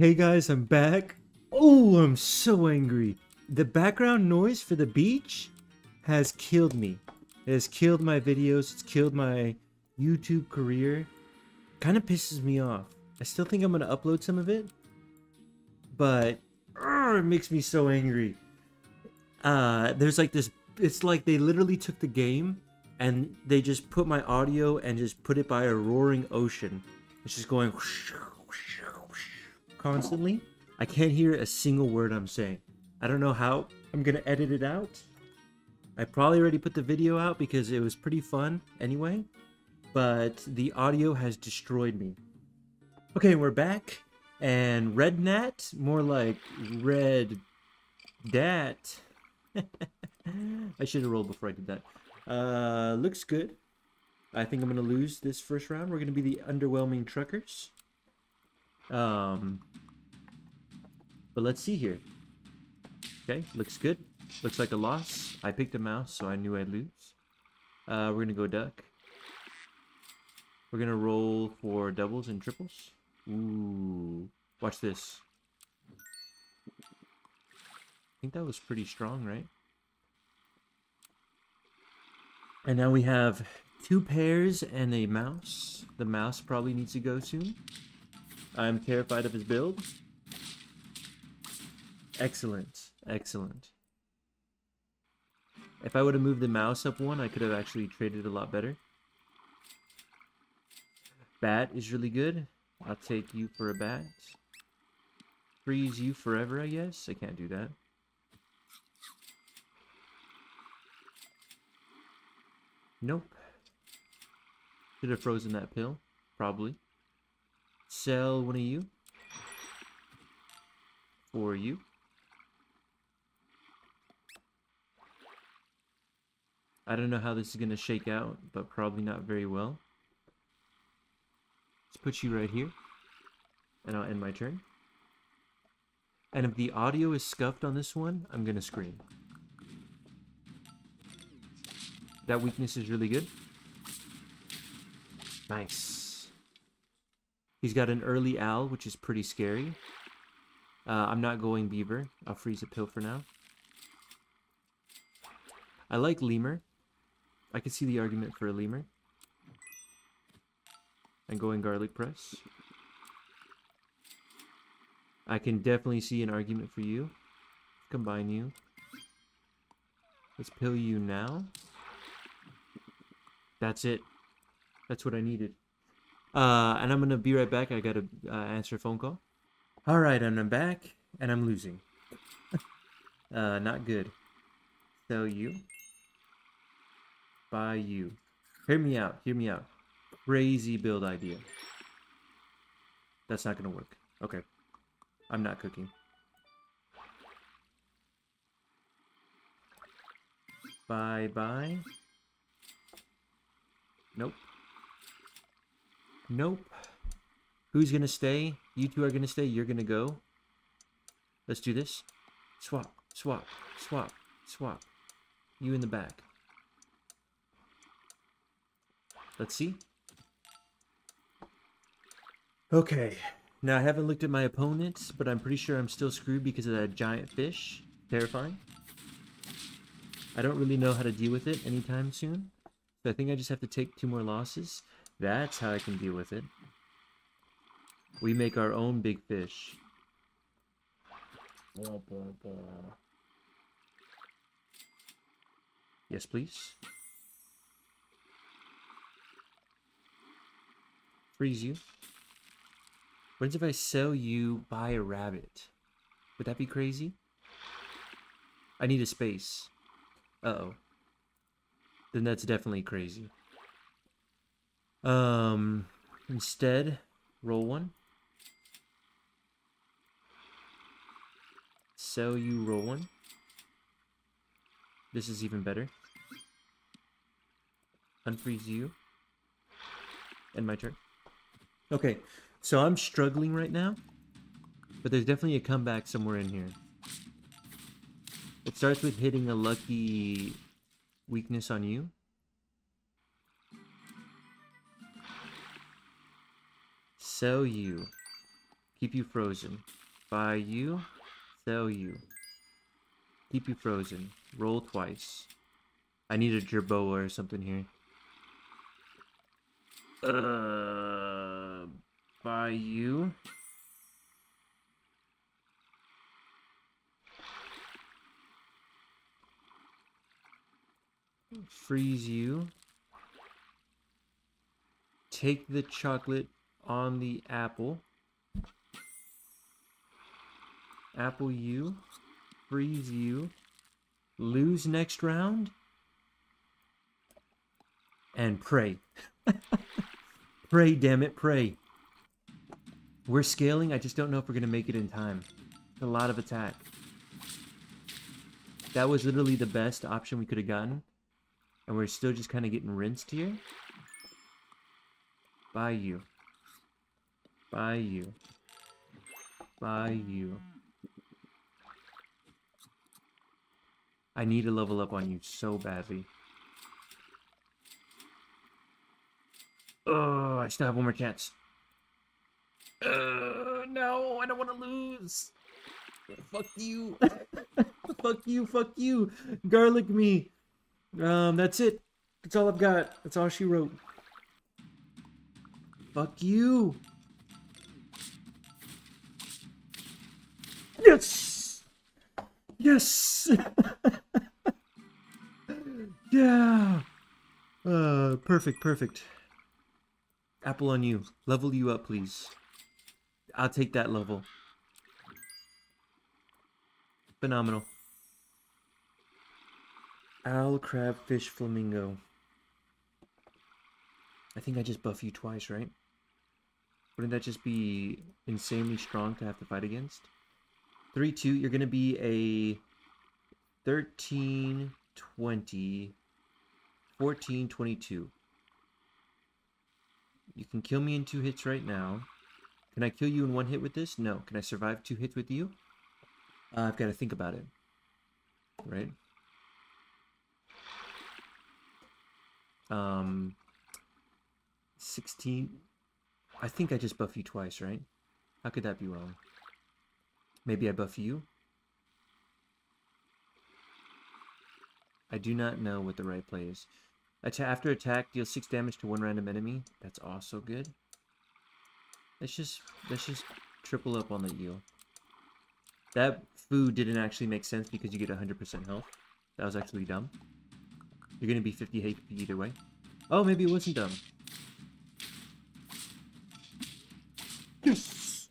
Hey guys, I'm back. Oh, I'm so angry. The background noise for the beach has killed me. It has killed my videos. It's killed my YouTube career. Kind of pisses me off. I still think I'm going to upload some of it. But uh, it makes me so angry. Uh, there's like this, it's like they literally took the game and they just put my audio and just put it by a roaring ocean. It's just going constantly. I can't hear a single word I'm saying. I don't know how I'm gonna edit it out. I probably already put the video out because it was pretty fun anyway, but the audio has destroyed me. Okay, we're back, and Red Nat, more like Red Dat. I should have rolled before I did that. Uh, looks good. I think I'm gonna lose this first round. We're gonna be the underwhelming truckers. Um, but let's see here. Okay, looks good. Looks like a loss. I picked a mouse, so I knew I'd lose. Uh, we're gonna go duck. We're gonna roll for doubles and triples. Ooh, watch this. I think that was pretty strong, right? And now we have two pairs and a mouse. The mouse probably needs to go soon. I'm terrified of his build. Excellent. Excellent. If I would have moved the mouse up one, I could have actually traded a lot better. Bat is really good. I'll take you for a bat. Freeze you forever, I guess. I can't do that. Nope. Should have frozen that pill. Probably. Sell one of you. For you. I don't know how this is going to shake out, but probably not very well. Let's put you right here. And I'll end my turn. And if the audio is scuffed on this one, I'm going to scream. That weakness is really good. Nice. He's got an early owl, which is pretty scary. Uh, I'm not going beaver. I'll freeze a pill for now. I like lemur. I can see the argument for a lemur. And going garlic press. I can definitely see an argument for you. Combine you. Let's pill you now. That's it. That's what I needed. Uh, and I'm gonna be right back. I gotta uh, answer a phone call. All right, and I'm back, and I'm losing. uh, not good. Sell you. Buy you. Hear me out. Hear me out. Crazy build idea. That's not gonna work. Okay. I'm not cooking. Bye bye. Nope. Nope. Who's gonna stay? You two are gonna stay. You're gonna go. Let's do this. Swap, swap, swap, swap. You in the back. Let's see. Okay. Now, I haven't looked at my opponents, but I'm pretty sure I'm still screwed because of that giant fish. Terrifying. I don't really know how to deal with it anytime soon. So I think I just have to take two more losses. That's how I can deal with it. We make our own big fish. Yes, please. Freeze you. What if I sell you, buy a rabbit? Would that be crazy? I need a space. Uh-oh then that's definitely crazy. Um, instead, roll one. Sell you roll one. This is even better. Unfreeze you. End my turn. Okay, so I'm struggling right now, but there's definitely a comeback somewhere in here. It starts with hitting a lucky weakness on you. Sell you. Keep you frozen. Buy you. Sell you. Keep you frozen. Roll twice. I need a Jerboa or something here. Uh, buy you. Freeze you. Take the chocolate on the apple. Apple you. Freeze you. Lose next round. And pray. pray, damn it, pray. We're scaling. I just don't know if we're going to make it in time. It's a lot of attack. That was literally the best option we could have gotten. And we're still just kind of getting rinsed here. By you. By you. By you. I need to level up on you so badly. Oh, I still have one more chance. Uh, no, I don't want to lose. Fuck you. fuck you, fuck you. Garlic me. Um, that's it. That's all I've got. That's all she wrote. Fuck you. Yes! Yes! yeah! Uh, perfect, perfect. Apple on you. Level you up, please. I'll take that level. Phenomenal. Owl, crab, fish, flamingo. I think I just buff you twice, right? Wouldn't that just be insanely strong to have to fight against? 3-2, you're going to be a 13, 20, 14, 22. You can kill me in two hits right now. Can I kill you in one hit with this? No. Can I survive two hits with you? Uh, I've got to think about it. Right? Um, 16. I think I just buff you twice, right? How could that be wrong? Maybe I buff you? I do not know what the right play is. Atta after attack, deal 6 damage to one random enemy. That's also good. Let's just, let's just triple up on the eel. That food didn't actually make sense because you get 100% health. That was actually dumb. You're going to be 50 HP either way. Oh, maybe it wasn't dumb. Yes!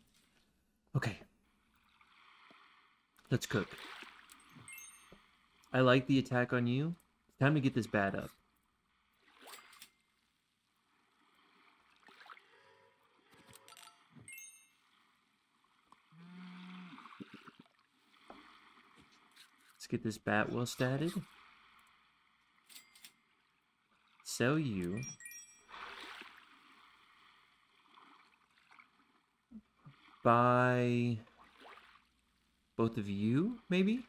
Okay. Let's cook. I like the attack on you. It's time to get this bat up. Let's get this bat well statted. Sell you. Buy both of you, maybe?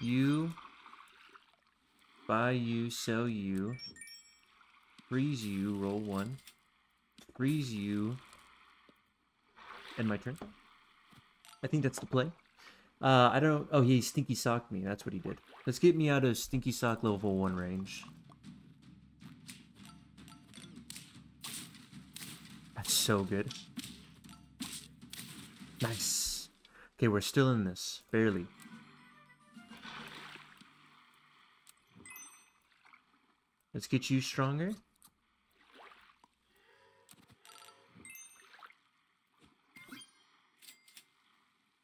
You. Buy you, sell you. Freeze you, roll one. Freeze you. End my turn. I think that's the play. Uh, I don't... Oh, he stinky socked me. That's what he did. Let's get me out of stinky sock level 1 range. That's so good. Okay, we're still in this. Barely. Let's get you stronger.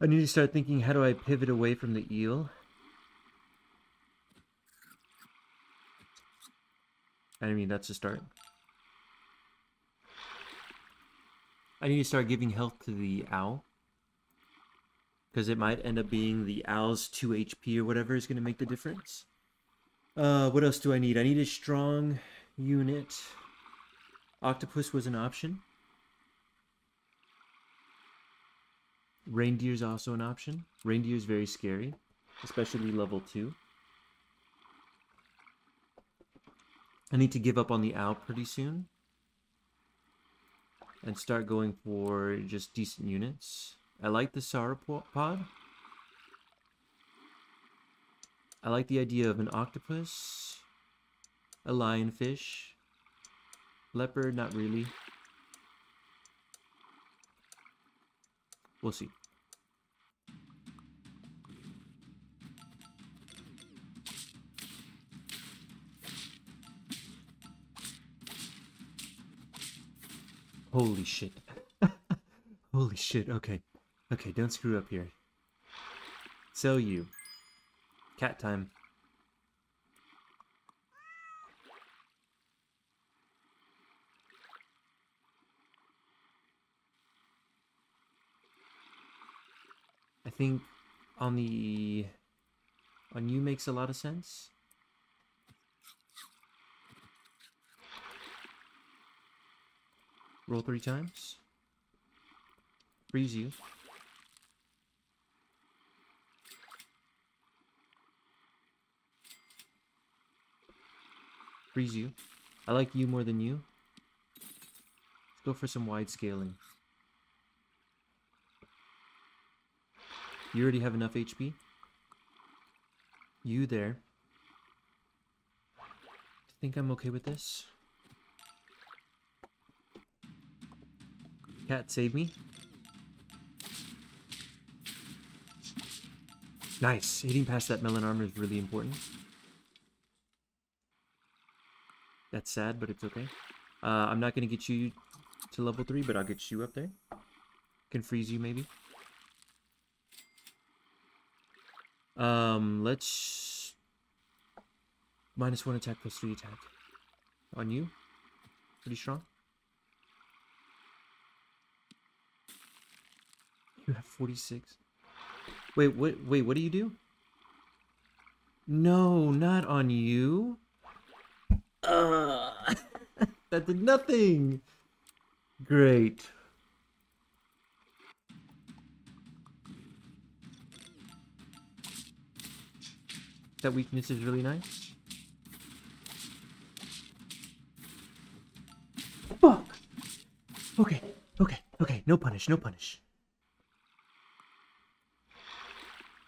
I need to start thinking, how do I pivot away from the eel? I mean, that's a start. I need to start giving health to the owl. Because it might end up being the owl's 2 HP or whatever is going to make the difference. Uh, what else do I need? I need a strong unit. Octopus was an option. Reindeer's also an option. Reindeer's very scary, especially level 2. I need to give up on the owl pretty soon. and start going for just decent units. I like the sauropod. I like the idea of an octopus, a lionfish, leopard, not really. We'll see. Holy shit. Holy shit, okay. Okay, don't screw up here. Sell you. Cat time. I think on the on you makes a lot of sense. Roll three times. Freeze you. Freeze you. I like you more than you. Let's go for some wide scaling. You already have enough HP. You there. Think I'm okay with this? Cat, save me. Nice. Hitting past that melon armor is really important. That's sad, but it's okay. Uh, I'm not going to get you to level 3, but I'll get you up there. Can freeze you, maybe. Um, let's... Minus 1 attack, plus 3 attack. On you. Pretty strong. You have 46. Wait, what? Wait, what do you do? No, not on you. Uh, that did nothing. Great. That weakness is really nice. Fuck. Okay, okay, okay. No punish, no punish.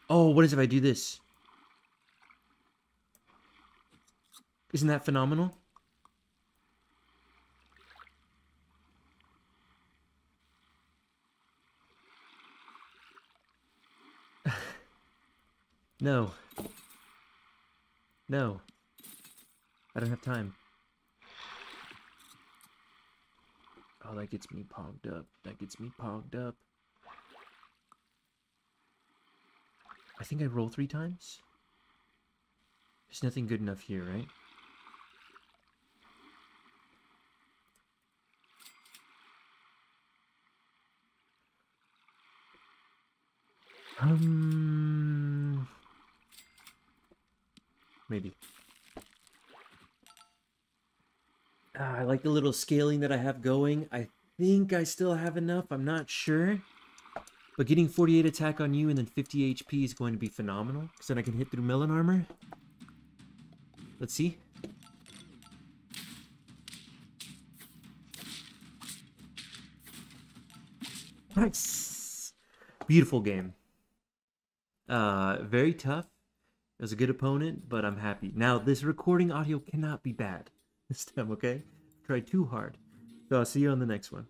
Oh, what is if I do this? Isn't that phenomenal? no. No. I don't have time. Oh, that gets me pogged up. That gets me pogged up. I think I roll three times. There's nothing good enough here, right? Um, maybe. Uh, I like the little scaling that I have going. I think I still have enough. I'm not sure. But getting 48 attack on you and then 50 HP is going to be phenomenal. Because then I can hit through melon armor. Let's see. Nice. Beautiful game. Uh, very tough. It was a good opponent, but I'm happy. Now, this recording audio cannot be bad this time, okay? Tried too hard. So I'll see you on the next one.